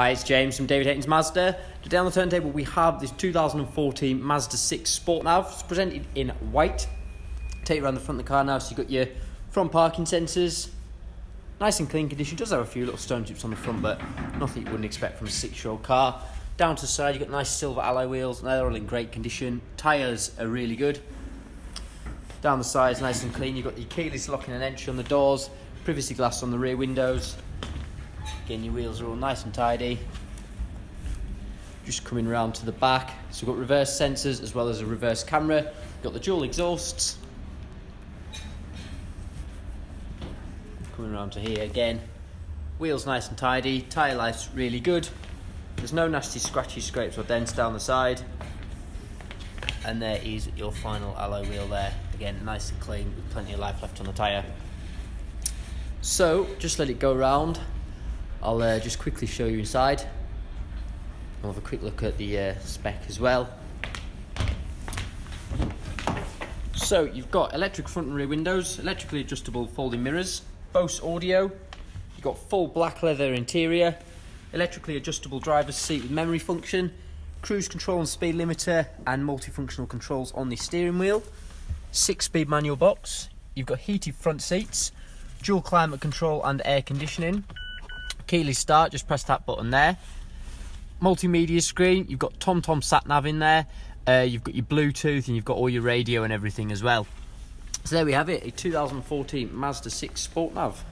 Hi, it's James from David Hayton's Mazda. Today on the turntable we have this 2014 Mazda 6 Sport Nav. It's presented in white. Take you around the front of the car now, so you've got your front parking sensors. Nice and clean condition. Does have a few little stone chips on the front, but nothing you wouldn't expect from a six-year-old car. Down to the side, you've got nice silver alloy wheels. They're all in great condition. Tyres are really good. Down the sides, nice and clean. You've got your keyless locking and entry on the doors. Privacy glass on the rear windows. Again, your wheels are all nice and tidy. Just coming around to the back. So we've got reverse sensors as well as a reverse camera. Got the dual exhausts. Coming around to here again. Wheels nice and tidy. Tyre life's really good. There's no nasty scratchy scrapes or dents down the side. And there is your final alloy wheel there. Again, nice and clean with plenty of life left on the tyre. So, just let it go round. I'll uh, just quickly show you inside. We'll have a quick look at the uh, spec as well. So you've got electric front and rear windows, electrically adjustable folding mirrors, Bose audio, you've got full black leather interior, electrically adjustable driver's seat with memory function, cruise control and speed limiter, and multifunctional controls on the steering wheel. Six speed manual box, you've got heated front seats, dual climate control and air conditioning, keyless start, just press that button there. Multimedia screen, you've got TomTom sat nav in there, uh, you've got your Bluetooth, and you've got all your radio and everything as well. So there we have it, a 2014 Mazda 6 Sport Nav.